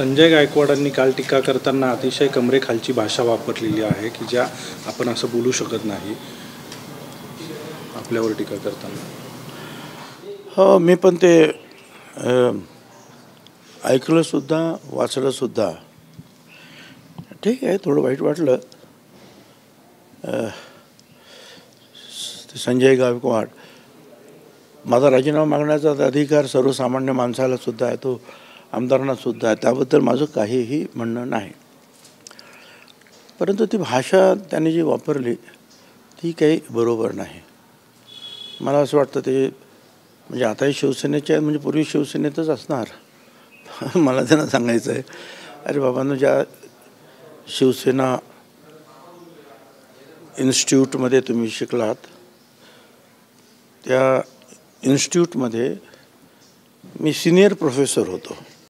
संजय गायकवाडांनी काल टीका करताना अतिशय कमरेखालची भाषा वापरलेली आहे की ज्या आपण असं बोलू शकत नाही. आपल्यावर टीका करताना. हो मी पण ते ऐकलंसुद्धा वाचलंसुद्धा ठीक आहे थोडं वाईट वाटलं. संजय गायकवाड. माझा राजीनामा मागण्याचा अधिकार सर्वसामान्य माणसाला सुद्धा आहे तो आमदारांनासुद्धा आहे त्याबद्दल माझं काहीही म्हणणं नाही. परंतु ती भाषा त्याने जी वापरली ती काही बरोबर नाही. मला असं वाटतं ते म्हणजे आताही शिवसेनेचे आहेत म्हणजे पूर्वी शिवसेनेतच असणार. मला त्यांना सांगायचं आहे अरे बाबांनो ज्या शिवसेना इन्स्टिट्यूटमध्ये तुम्ही शिकलात त्या इन्स्टिट्यूटमध्ये मी सिनियर प्रोफेसर होतो.